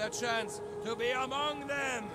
the chance to be among them.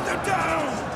Cut them down!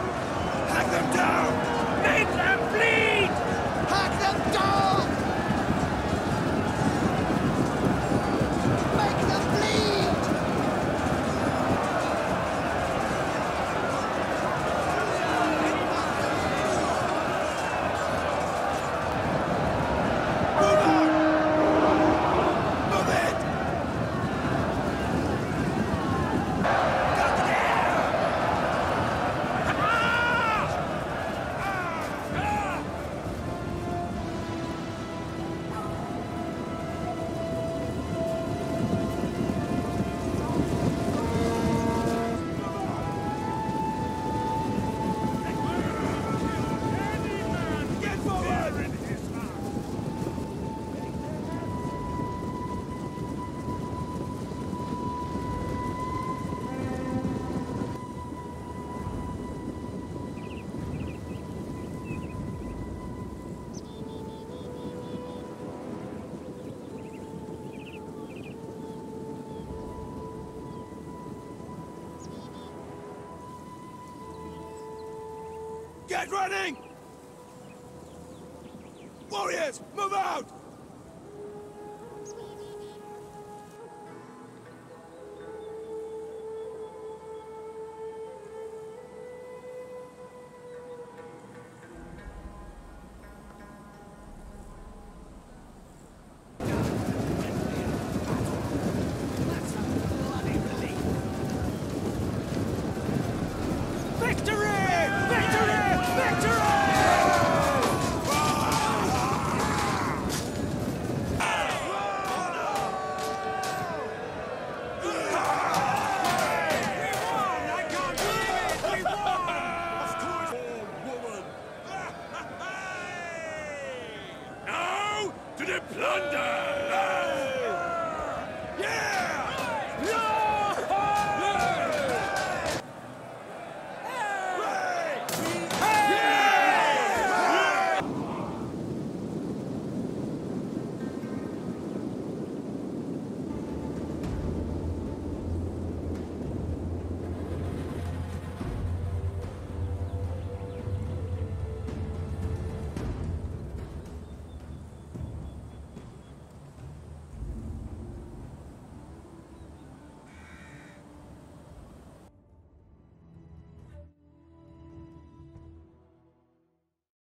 Get running! Warriors, move out! für den Plunder!